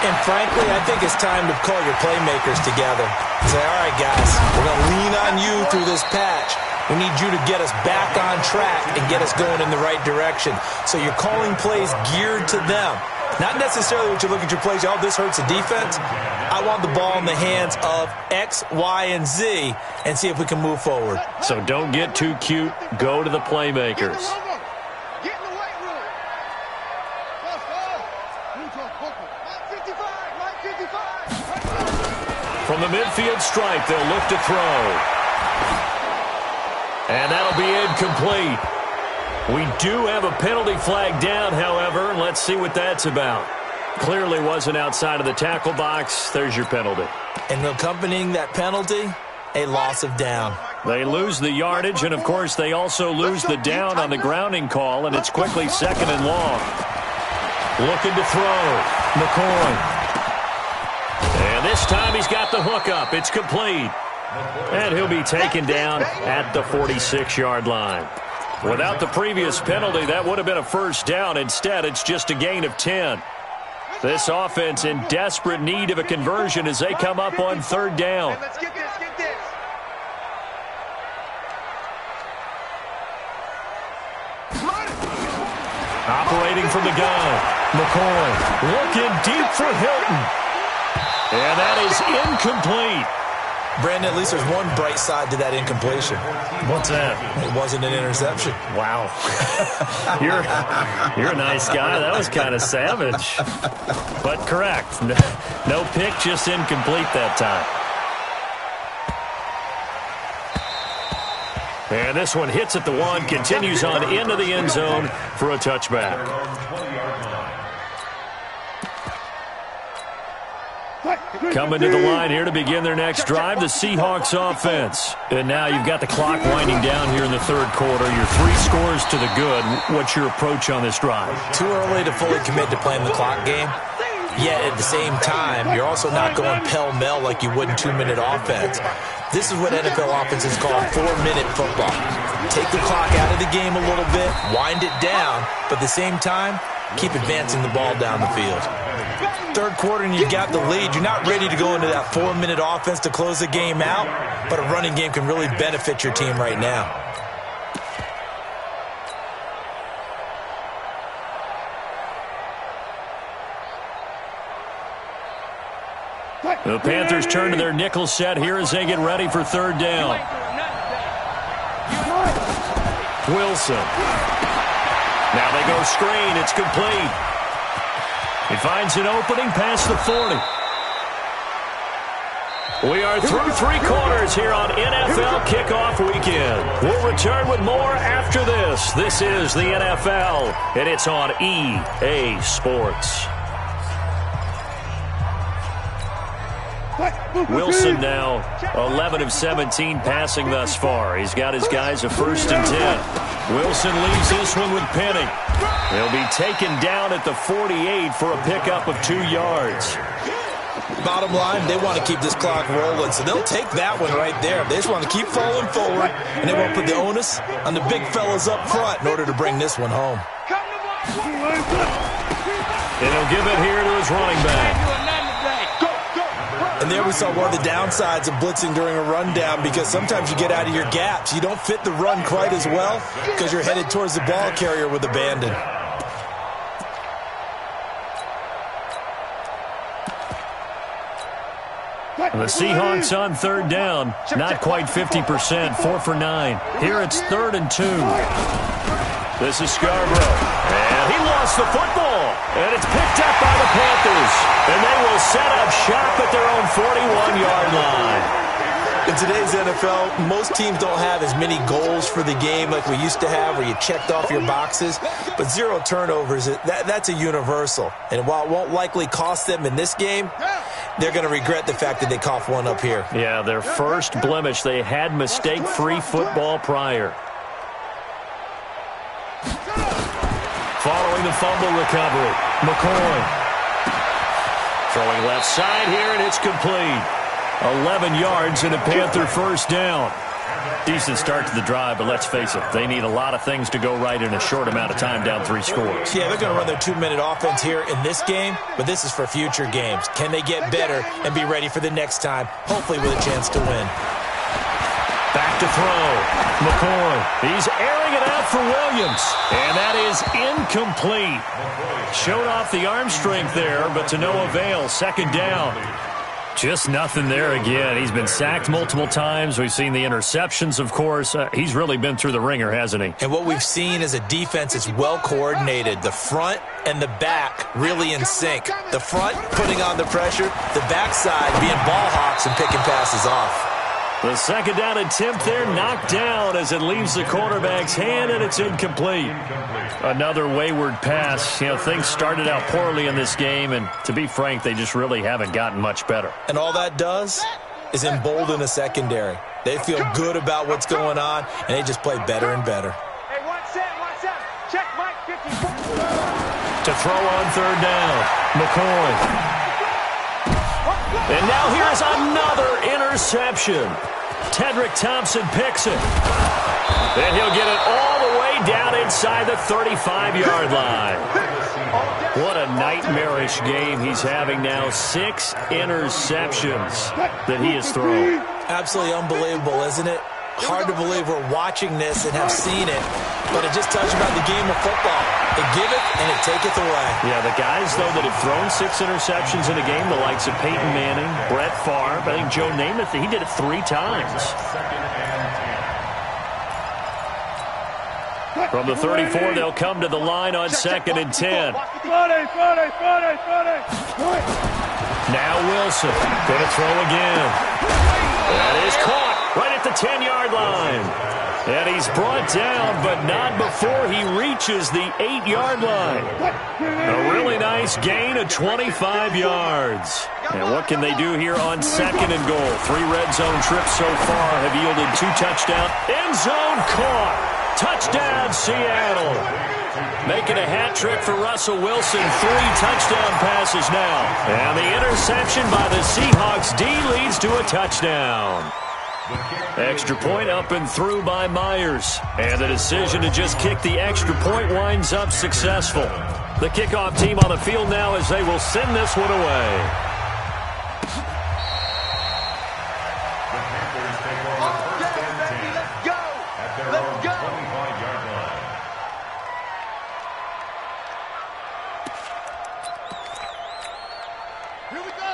And frankly, I think it's time to call your playmakers together. Say, all right, guys, we're going to lean on you through this patch. We need you to get us back on track and get us going in the right direction. So you're calling plays geared to them. Not necessarily what you look at your plays, oh, this hurts the defense. I want the ball in the hands of X, Y, and Z and see if we can move forward. So don't get too cute. Go to the playmakers. From the midfield stripe, they'll look to throw. And that'll be incomplete. We do have a penalty flag down, however. Let's see what that's about. Clearly wasn't outside of the tackle box. There's your penalty. And accompanying that penalty, a loss of down. They lose the yardage, and of course they also lose the down on the grounding call, and it's quickly second and long. Looking to throw. McCoy. And this time he's got the hook up. It's complete. And he'll be taken down at the 46-yard line. Without the previous penalty, that would have been a first down. Instead, it's just a gain of 10. This offense in desperate need of a conversion as they come up on third down. Operating from the gun, McCoy looking deep for Hilton. And that is incomplete. Brandon, at least there's one bright side to that incompletion. What's that? It wasn't an interception. Wow. *laughs* you're, you're a nice guy. That was kind of savage. But correct. *laughs* No pick, just incomplete that time. And this one hits at the one, continues on into the end zone for a touchback. Coming to the line here to begin their next drive, the Seahawks offense. And now you've got the clock winding down here in the third quarter. Your three scores to the good. What's your approach on this drive? Too early to fully commit to playing the clock game. Yet at the same time, you're also not going pell-mell like you would in two-minute offense. This is what NFL offenses call four-minute football. Take the clock out of the game a little bit, wind it down, but at the same time, keep advancing the ball down the field. Third quarter and you've got the lead. You're not ready to go into that four-minute offense to close the game out, but a running game can really benefit your team right now. The Panthers turn to their nickel set here as they get ready for third down. Wilson. Now they go screen. It's complete. He finds an opening past the 40. We are through three quarters here on NFL Kickoff Weekend. We'll return with more after this. This is the NFL, and it's on EA Sports. Wilson now 11 of 17 passing thus far. He's got his guys a first and 10. Wilson leaves this one with Penny. He'll be taken down at the 48 for a pickup of two yards. Bottom line, they want to keep this clock rolling, so they'll take that one right there. They just want to keep falling forward, and they won't put the onus on the big fellas up front in order to bring this one home. And he'll give it here to his running back. And there we saw one of the downsides of blitzing during a rundown because sometimes you get out of your gaps. You don't fit the run quite as well because you're headed towards the ball carrier with abandon. The Seahawks on third down. Not quite 50%. Four for nine. Here it's third and two. This is Scarborough. And the football. And it's picked up by the Panthers. And they will set up shop at their own 41-yard line. In today's NFL, most teams don't have as many goals for the game like we used to have where you checked off your boxes. But zero turnovers, that, that's a universal. And while it won't likely cost them in this game, they're going to regret the fact that they coughed one up here. Yeah, their first blemish. They had mistake-free football prior. Following the fumble recovery, McCoy. Throwing left side here, and it's complete. 11 yards and a Panther first down. Decent start to the drive, but let's face it, they need a lot of things to go right in a short amount of time down three scores. Yeah, they're going to run their two-minute offense here in this game, but this is for future games. Can they get better and be ready for the next time, hopefully with a chance to win? Back to throw. McCoy. He's airing it out for Williams. And that is incomplete. Showed off the arm strength there, but to no avail. Second down. Just nothing there again. He's been sacked multiple times. We've seen the interceptions, of course. Uh, he's really been through the ringer, hasn't he? And what we've seen is a defense that's well coordinated. The front and the back really in sync. The front putting on the pressure, the backside being ball hawks and picking passes off. The second down attempt there knocked down as it leaves the quarterback's hand and it's incomplete. Another wayward pass. You know, things started out poorly in this game, and to be frank, they just really haven't gotten much better. And all that does is embolden the secondary. They feel good about what's going on, and they just play better and better. Hey, one set, one set. Check Mike 54. To throw on third down, McCoy. And now here's another interception. Tedric Thompson picks it. And he'll get it all the way down inside the 35-yard line. What a nightmarish game he's having now. Six interceptions that he has thrown. Absolutely unbelievable, isn't it? Hard to believe we're watching this and have seen it, but it just tells you about the game of football. It giveth and it taketh away. Yeah, the guys, though, that have thrown six interceptions in a game, the likes of Peyton Manning, Brett Favre, I think Joe Namath, he did it three times. From the 34, they'll come to the line on second and 10. Friday, Friday, Friday, Friday. Now Wilson, going to throw again. That is caught right at the 10-yard line. And he's brought down, but not before he reaches the 8-yard line. A really nice gain of 25 yards. And what can they do here on second and goal? Three red zone trips so far have yielded two touchdowns. End zone caught. Touchdown, Seattle. Making a hat trick for Russell Wilson. Three touchdown passes now. And the interception by the Seahawks D leads to a touchdown. Extra point up and through by Myers. And the decision to just kick the extra point winds up successful. The kickoff team on the field now as they will send this one away.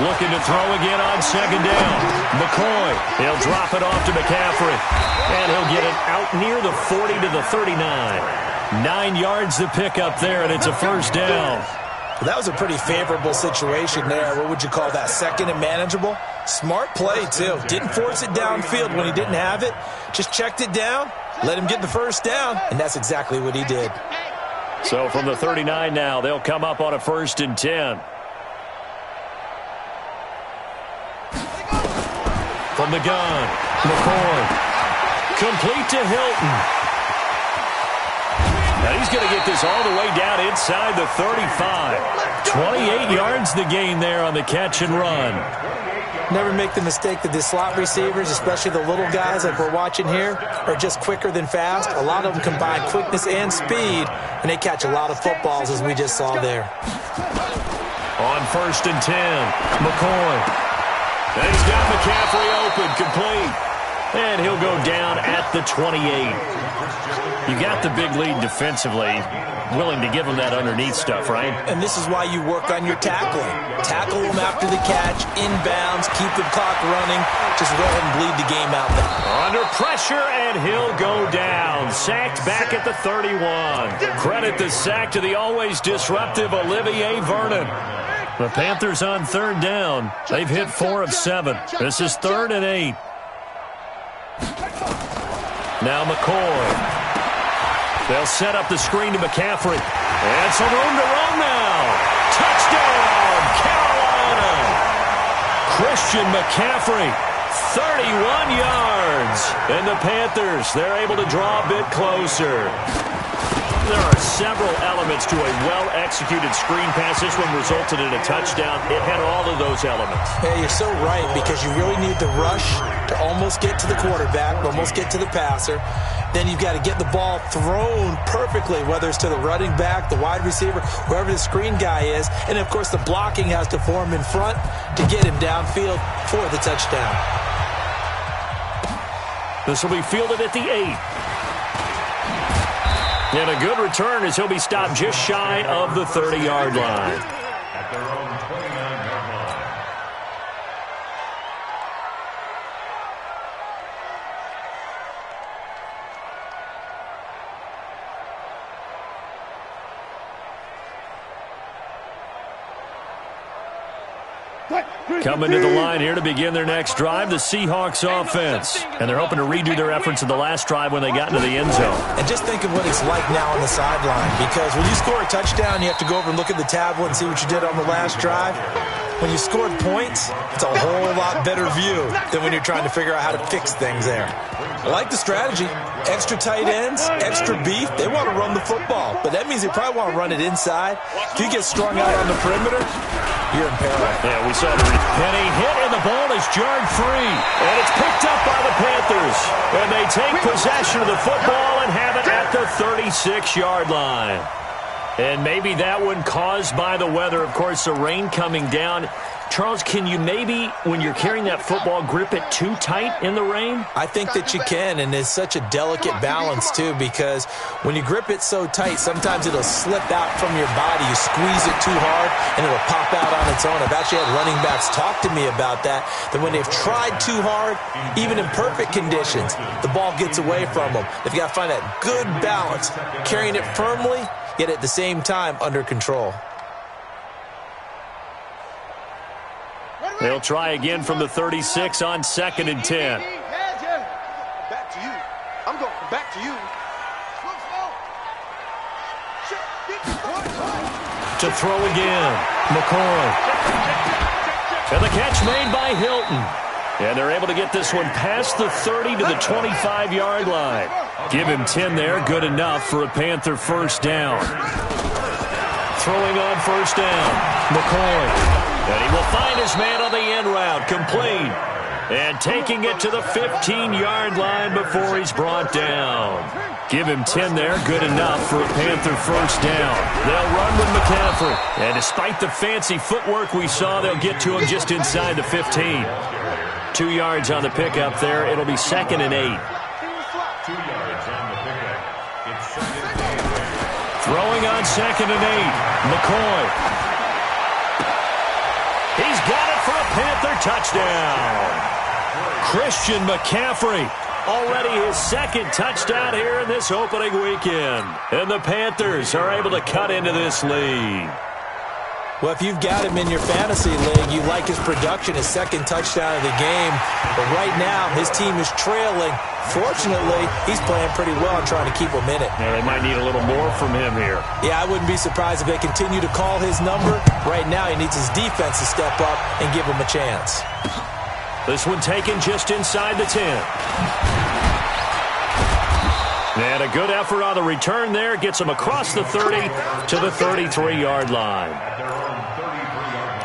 Looking to throw again on second down. McCoy, he'll drop it off to McCaffrey. And he'll get it out near the 40 to the 39. Nine yards to pick up there, and it's a first down. That was a pretty favorable situation there. What would you call that? Second and manageable? Smart play, too. Didn't force it downfield when he didn't have it. Just checked it down, let him get the first down, and that's exactly what he did. So from the 39 now, they'll come up on a first and 10. The gun, McCoy. Complete to Hilton. Now he's going to get this all the way down inside the 35. 28 yards the gain there on the catch and run. Never make the mistake that the slot receivers, especially the little guys like we're watching here, are just quicker than fast. A lot of them combine quickness and speed, and they catch a lot of footballs, as we just saw there. On first and 10, McCoy. And he's got McCaffrey open, complete. And he'll go down at the 28. You got the big lead defensively. Willing to give him that underneath stuff, right? And this is why you work on your tackling. Tackle him after the catch, inbounds, keep the clock running. Just go ahead and bleed the game out there. Under pressure, and he'll go down. Sacked back at the 31. Credit the sack to the always disruptive Olivier Vernon. The Panthers on third down. They've hit four of seven. This is third and eight. Now McCoy. They'll set up the screen to McCaffrey. And some room to run now. Touchdown, Carolina. Christian McCaffrey, 31 yards. And the Panthers, they're able to draw a bit closer. There are several elements to a well-executed screen pass. This one resulted in a touchdown. It had all of those elements. Yeah, you're so right because you really need the rush to almost get to the quarterback, almost get to the passer. Then you've got to get the ball thrown perfectly, whether it's to the running back, the wide receiver, whoever the screen guy is. And, of course, the blocking has to form in front to get him downfield for the touchdown. This will be fielded at the eight. And a good return as he'll be stopped just shy of the 30-yard line. Coming to the line here to begin their next drive, the Seahawks offense. And they're hoping to redo their efforts in the last drive when they got into the end zone. And just think of what it's like now on the sideline because when you score a touchdown, you have to go over and look at the tablet and see what you did on the last drive. When you scored points, it's a whole lot better view than when you're trying to figure out how to fix things there. I like the strategy. Extra tight ends, extra beef. They want to run the football, but that means they probably want to run it inside. If you get strung out on the perimeter, you're in peril. Yeah, we saw the Penny hit, and the ball is jarred free. And it's picked up by the Panthers. And they take possession of the football and have it at the 36-yard line. And maybe that one caused by the weather. Of course, the rain coming down. Charles, can you maybe, when you're carrying that football, grip it too tight in the rain? I think that you can, and it's such a delicate balance, too, because when you grip it so tight, sometimes it'll slip out from your body. You squeeze it too hard, and it'll pop out on its own. I've actually had running backs talk to me about that, that when they've tried too hard, even in perfect conditions, the ball gets away from them. They've got to find that good balance, carrying it firmly, yet at the same time under control. They'll try again from the 36 on second and 10. Back to you. I'm going back to you. To throw again, McCoy. And the catch made by Hilton. And they're able to get this one past the 30 to the 25-yard line. Give him 10 there, good enough for a Panther first down. Throwing on first down, McCoy. And he will find his man on the in route, complete. And taking it to the 15-yard line before he's brought down. Give him 10 there, good enough for a Panther first down. They'll run with McCaffrey. And despite the fancy footwork we saw, they'll get to him just inside the 15. Two yards on the pickup there. It'll be second and eight. Throwing on second and eight. McCoy. He's got it for a Panther touchdown. Christian McCaffrey. Already his second touchdown here in this opening weekend. And the Panthers are able to cut into this lead. Well, if you've got him in your fantasy league, you like his production, his second touchdown of the game. But right now, his team is trailing. Fortunately, he's playing pretty well and trying to keep him in it. Yeah, they might need a little more from him here. Yeah, I wouldn't be surprised if they continue to call his number. Right now, he needs his defense to step up and give him a chance. This one taken just inside the 10. And a good effort on the return there. Gets him across the 30 to the 33-yard line. At their own 33-yard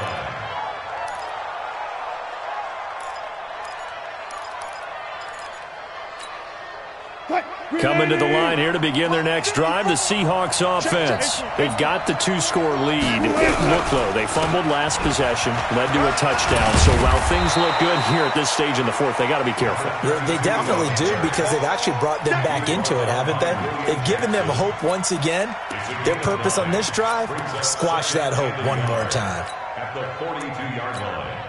line. Coming to the line here to begin their next drive, the Seahawks offense. They've got the two-score lead. It looked low. They fumbled last possession, led to a touchdown. So while things look good here at this stage in the fourth, they got to be careful. Yeah, They definitely do because they've actually brought them back into it, haven't they? They've given them hope once again. Their purpose on this drive, squash that hope one more time. At the 42-yard line.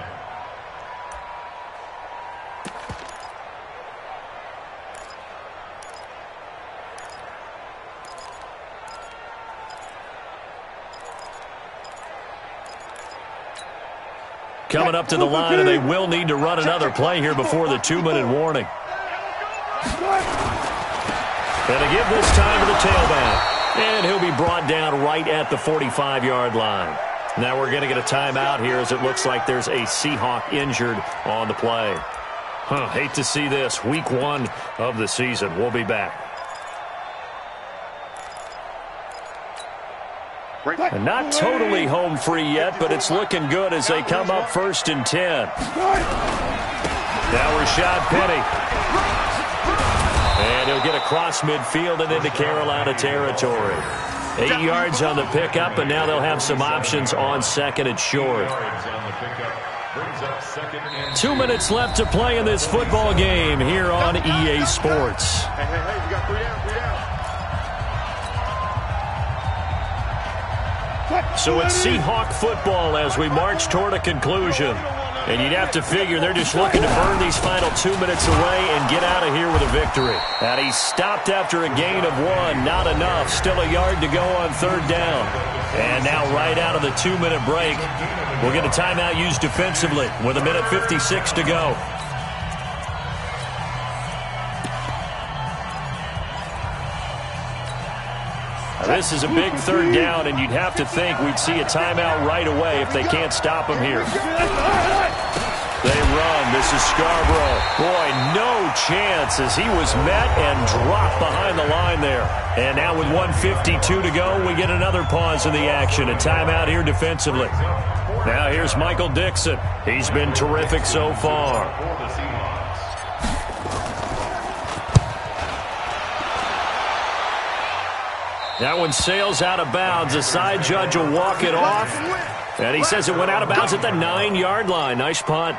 Coming up to the line, and they will need to run another play here before the two-minute warning. And a give this time to the tailback. And he'll be brought down right at the 45-yard line. Now we're going to get a timeout here as it looks like there's a Seahawk injured on the play. Huh, hate to see this. Week one of the season. We'll be back. Not totally home free yet, but it's looking good as they come up first and 10. Now Rashaad Penny. And he'll get across midfield and into Carolina territory. Eight yards on the pickup, and now they'll have some options on second and short. Two minutes left to play in this football game here on EA Sports. Hey, hey, hey, you got three So it's Seahawk football as we march toward a conclusion. And you'd have to figure they're just looking to burn these final two minutes away and get out of here with a victory. And he stopped after a gain of one. Not enough. Still a yard to go on third down. And now right out of the two-minute break, we'll get a timeout used defensively with a minute 56 to go. This is a big third down, and you'd have to think we'd see a timeout right away if they can't stop him here. They run. This is Scarbrough. Boy, no chance as he was met and dropped behind the line there. And now with 152 to go, we get another pause in the action. A timeout here defensively. Now here's Michael Dickson. He's been terrific so far. That one sails out of bounds. The side judge will walk it off. And he says it went out of bounds at the nine-yard line. Nice punt.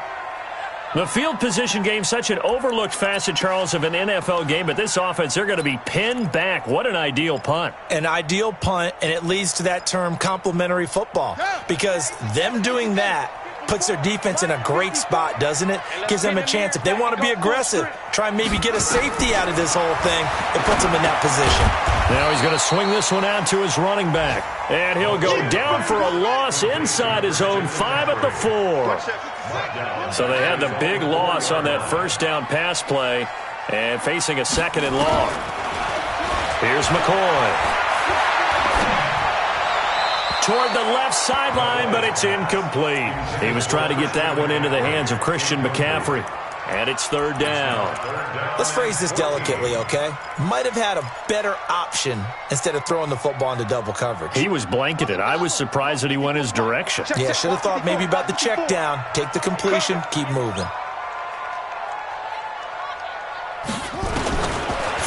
The field position game, such an overlooked facet, Charles, of an NFL game, but this offense, they're going to be pinned back. What an ideal punt. An ideal punt, and it leads to that term complementary football. Because them doing that puts their defense in a great spot, doesn't it? Gives them a chance. If they want to be aggressive, try and maybe get a safety out of this whole thing, it puts them in that position. Now he's going to swing this one out to his running back. And he'll go down for a loss inside his own five at the four. So they had the big loss on that first down pass play and facing a second and long. Here's McCoy. Toward the left sideline, but it's incomplete. He was trying to get that one into the hands of Christian McCaffrey. And it's third down. Let's phrase this delicately, okay? Might have had a better option instead of throwing the football into double coverage. He was blanketed. I was surprised that he went his direction. Yeah, should have thought maybe about the check down. Take the completion, keep moving.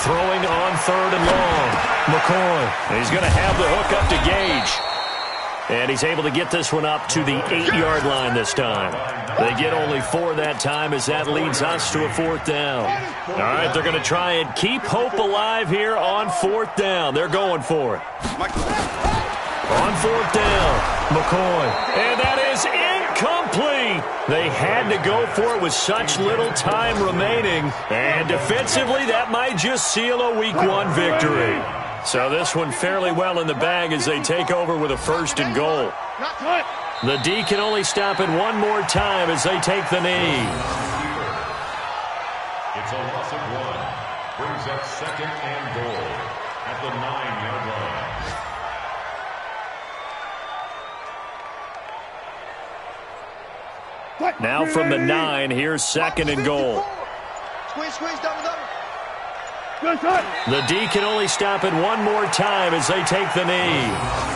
Throwing on third and long. McCoy. He's going to have the hook up to Gage. And he's able to get this one up to the eight-yard line this time. They get only four that time as that leads us to a fourth down. All right, they're going to try and keep hope alive here on fourth down. They're going for it. On fourth down, McCoy. And that is incomplete. They had to go for it with such little time remaining. And defensively, that might just seal a week one victory. So this one fairly well in the bag as they take over with a first and goal. The D can only stop it one more time as they take the knee. It's a loss of one. Brings up second and goal at the nine-yard line. Now from the nine, here's second and goal. Squeeze, squeeze, double, double. The D can only stop it one more time as they take the knee.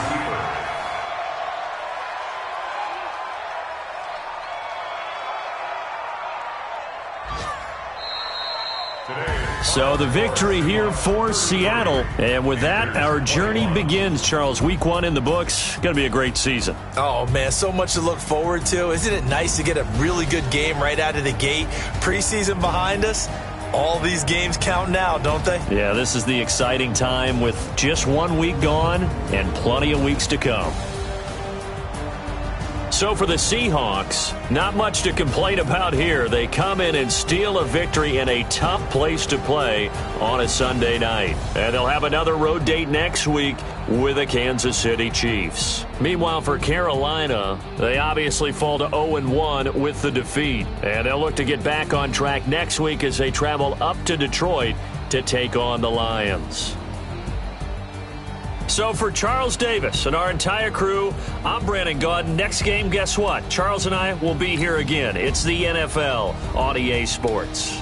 So the victory here for Seattle. And with that, our journey begins, Charles. Week one in the books. Going to be a great season. Oh, man, so much to look forward to. Isn't it nice to get a really good game right out of the gate? Preseason behind us. All these games count now, don't they? Yeah, this is the exciting time with just one week gone and plenty of weeks to come. So for the Seahawks, not much to complain about here. They come in and steal a victory in a tough place to play on a Sunday night. And they'll have another road date next week with the Kansas City Chiefs. Meanwhile, for Carolina, they obviously fall to 0-1 with the defeat. And they'll look to get back on track next week as they travel up to Detroit to take on the Lions. So for Charles Davis and our entire crew, I'm Brandon Gaudin. Next game, guess what? Charles and I will be here again. It's the NFL on EA Sports.